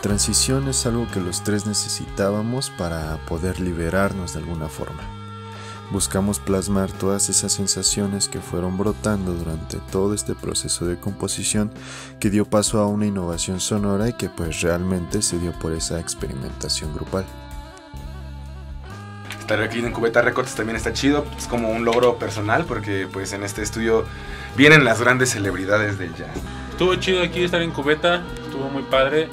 transición es algo que los tres necesitábamos para poder liberarnos de alguna forma. Buscamos plasmar todas esas sensaciones que fueron brotando durante todo este proceso de composición que dio paso a una innovación sonora y que pues realmente se dio por esa experimentación grupal. Estar aquí en Cubeta Records también está chido, es como un logro personal porque pues en este estudio vienen las grandes celebridades del jazz. Estuvo chido aquí estar en Cubeta, estuvo muy padre.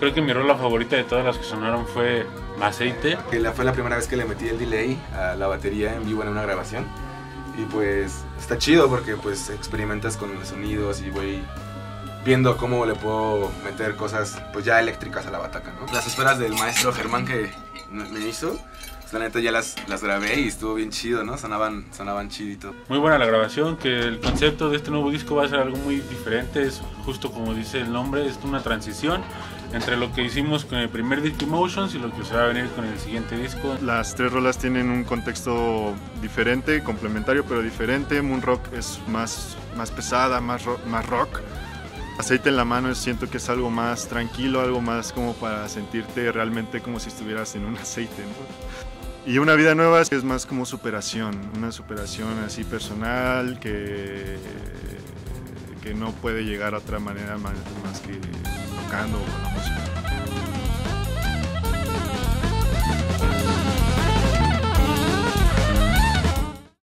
Creo que mi rola favorita de todas las que sonaron fue Aceite. Que la- fue la primera vez que le metí el delay a la batería en vivo en una grabación. Y pues está chido porque pues experimentas con los sonidos y voy viendo cómo le puedo meter cosas pues ya eléctricas a la bataca, ¿no? Las esferas del maestro Germán que me hizo, pues, la neta ya las, las grabé y estuvo bien chido, ¿no? Sonaban, sonaban chidito. Muy buena la grabación, que el concepto de este nuevo disco va a ser algo muy diferente, es justo como dice el nombre, es una transición entre lo que hicimos con el primer disco Emotions y lo que se va a venir con el siguiente disco. Las tres rolas tienen un contexto diferente, complementario pero diferente. Moon Rock es más, más pesada, más, ro- más rock. Aceite en la mano siento que es algo más tranquilo, algo más como para sentirte realmente como si estuvieras en un aceite. ¿no? Y una vida nueva es más como superación, una superación así personal que, que no puede llegar a otra manera más, que tocando o con la música.